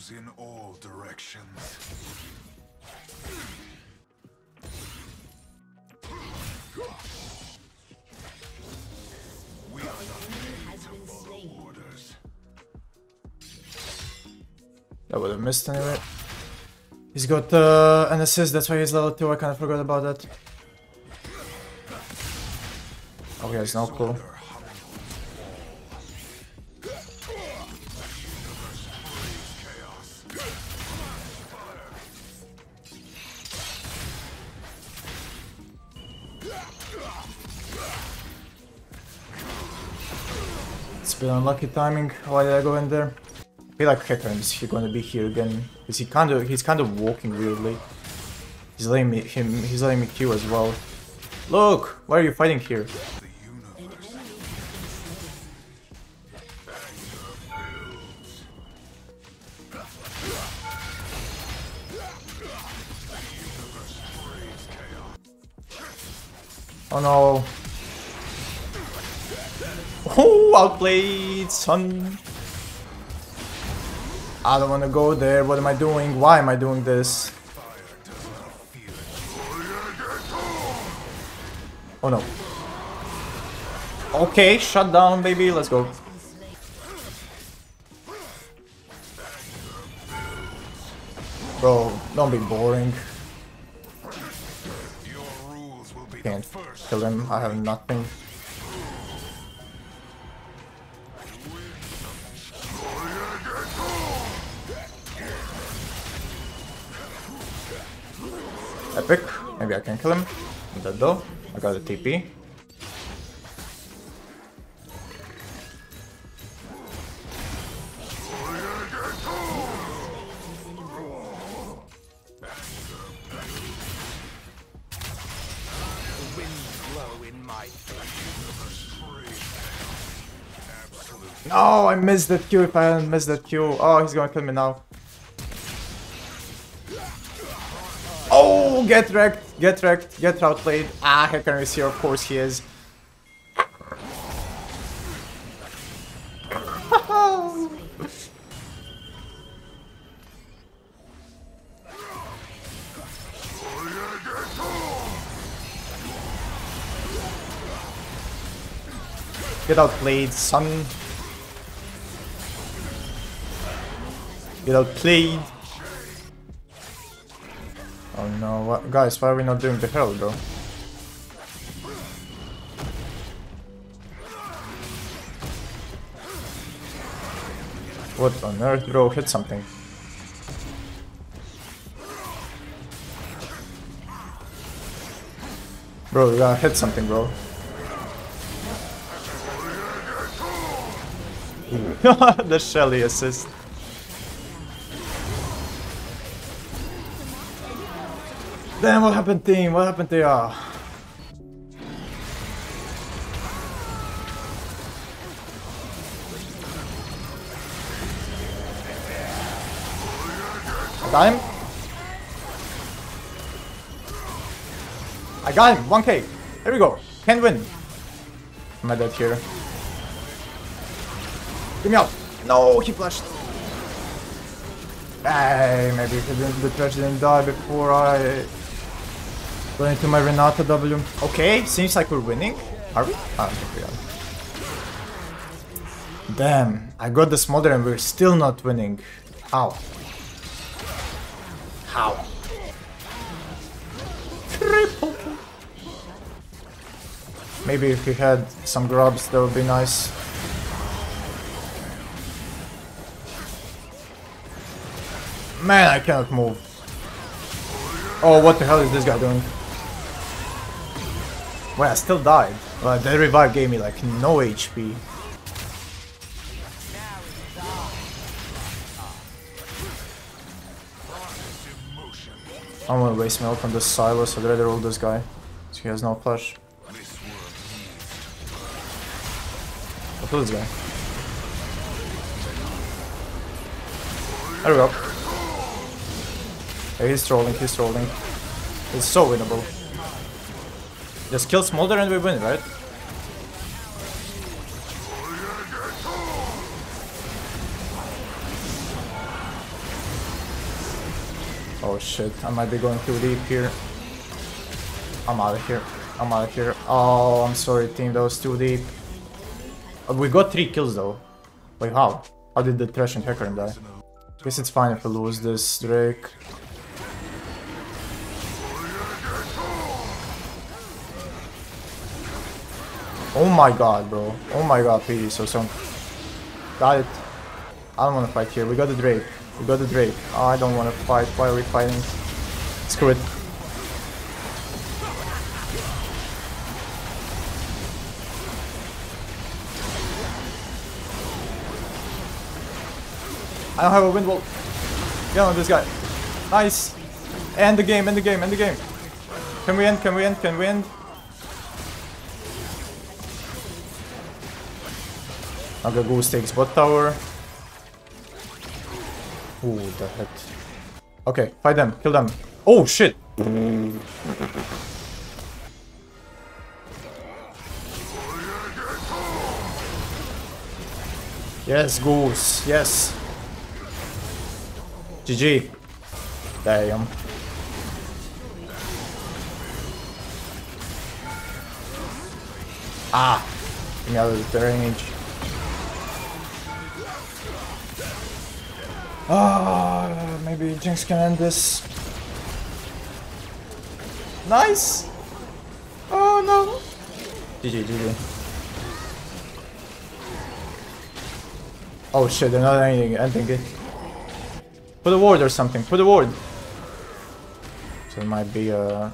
arrows in all directions. We are not made to follow orders. That would have missed anyway. He's got uh, an assist, that's why he's level 2, I kind of forgot about that. Okay, it's has no unlucky timing. Why did I go in there? I feel like Hecarim is he gonna be here again. Cause he kind of he's kind of walking weirdly. He's letting me him he's letting me Q as well. Look, why are you fighting here? Oh no. Oh, outplayed, son. I don't want to go there. What am I doing? Why am I doing this? Oh no. Okay, shut down, baby. Let's go. Bro, don't be boring. Can't kill him. I have nothing. Epic. Maybe I can kill him. I'm dead though. I got a TP. No, I missed that Q if I hadn't missed that Q. Oh, he's gonna kill me now. Oh, get wrecked, get wrecked, get outplayed. Ah, Hecarim is here, of course he is. Get outplayed, son. Get outplayed. Oh no, what, guys, why are we not doing the hell bro? What on earth, bro? Hit something. Bro, you gotta hit something, bro. the Shelly assist. Damn, what happened team? What happened to y'all? I got him? I got him! 1k! There we go! Can win! Am I dead here? Get me out! No, he flashed! Hey, maybe didn't, the Thresh didn't die before I go into my Renata W. Okay, seems like we're winning. Are we? Ah, I think we are. Damn, I got the smolder and we're still not winning. How? How? Triple. Maybe if we had some grubs, that would be nice. Man, I cannot move. Oh, what the hell is this guy doing? Well, I still died. Well, the revive gave me like no HP. I'm gonna waste my ult on this Sylas, I'd rather ult this guy. So he has no flash. I'll kill this guy. There we go. Yeah, he's trolling, he's trolling. It's so winnable. Just kill Smolder and we win, right? Oh shit, I might be going too deep here. I'm out of here. I'm out of here. Oh, I'm sorry team, that was too deep. Uh, we got three kills though. Wait, how? How did the Thresh and Hecarim die? Guess it's fine if we lose this Drake. Oh my god, bro. Oh my god, please, so some. Got it. I don't wanna fight here. We got the Drake. We got the Drake. Oh, I don't wanna fight. Why are we fighting? Screw it. I don't have a wind wall. Get on this guy. Nice. End the game, end the game, end the game. Can we end? Can we end? Can we end? Okay, Goose takes bot tower. Ooh, the heck. Okay, fight them, kill them. Oh shit! Yes, Goose, yes. GG. Damn. Ah! Get me out of the range. Ah, maybe Jinx can end this. Nice! Oh no! GG, GG. Oh shit, they're not ending, ending it. Put a ward or something, put a ward! So it might be uh, a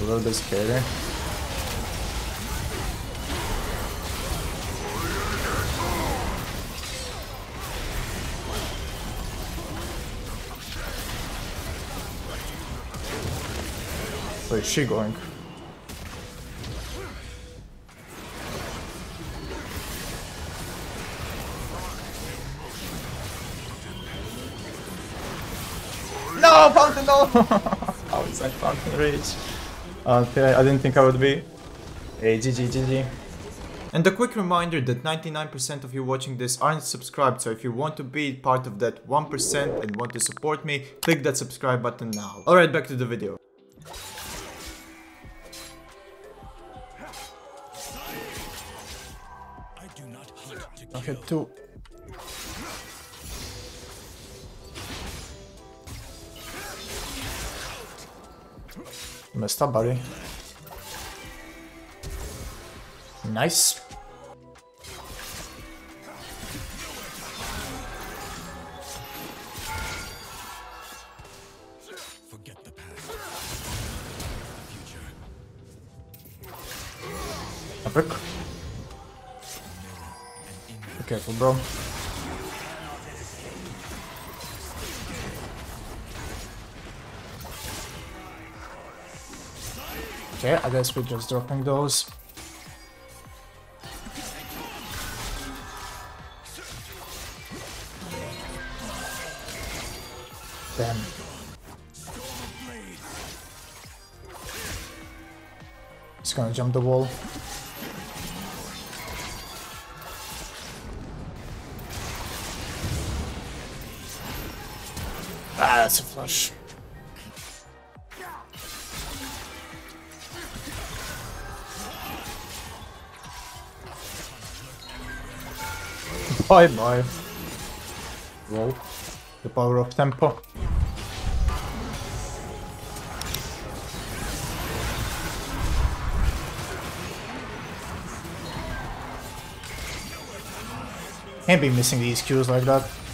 little bit scary. Where is she going? No, Fountain, no! How is that Fountain Rage? Uh, okay, I didn't think I would be. Hey, GG, GG. And a quick reminder that 99% of you watching this aren't subscribed, so if you want to be part of that 1% and want to support me, click that subscribe button now. Alright, back to the video. Okay, two. Messed up, buddy. Nice. Forget the past. A brick. Careful, bro. Okay, I guess we're just dropping those. Damn. He's gonna jump the wall. That's a flush. Bye bye. Roll. The power of tempo. Can't be missing these Qs like that.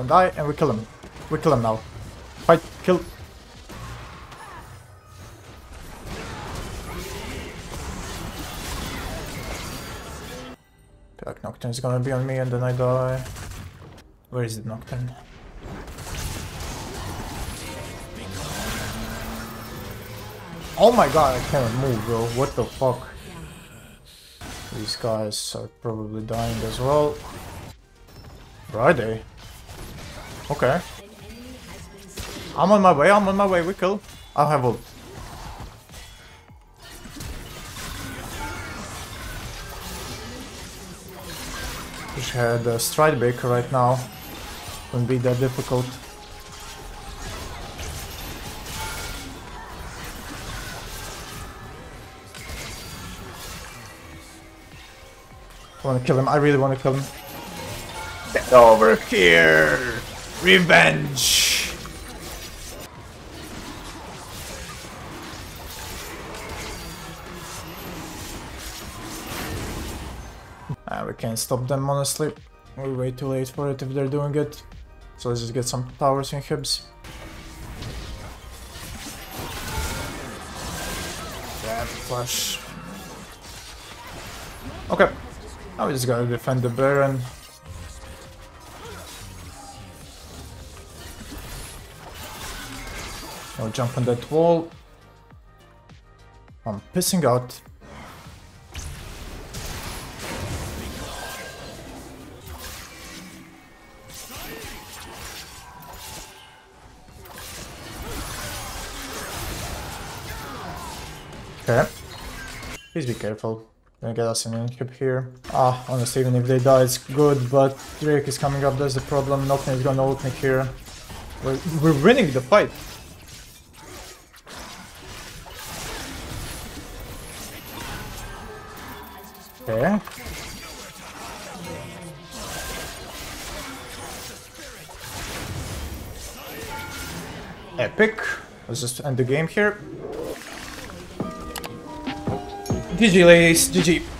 Don't die, and we kill him. We kill him now. Fight, kill. Like Nocturne's gonna be on me and then I die. Where is it, Nocturne? Oh my god, I can't move, bro. What the fuck? These guys are probably dying as well. They? Okay. I'm on my way, I'm on my way, we kill. I have ult. Wish I had a Stridebreaker right now. Wouldn't be that difficult. I wanna kill him, I really wanna kill him. Get over here! Revenge! Ah, we can't stop them honestly. We're way too late for it if they're doing it. So let's just get some towers inhibs. Yeah, flash. Okay. Now we just gotta defend the Baron. I'll jump on that wall. I'm pissing out. Okay. Please be careful. Gonna get us an inhib here. Ah, honestly, even if they die, it's good, but Drake is coming up, that's the problem. Nothing is gonna ult me here. We're, we're winning the fight. Okay. Epic. Let's just end the game here. GG ladies, GG.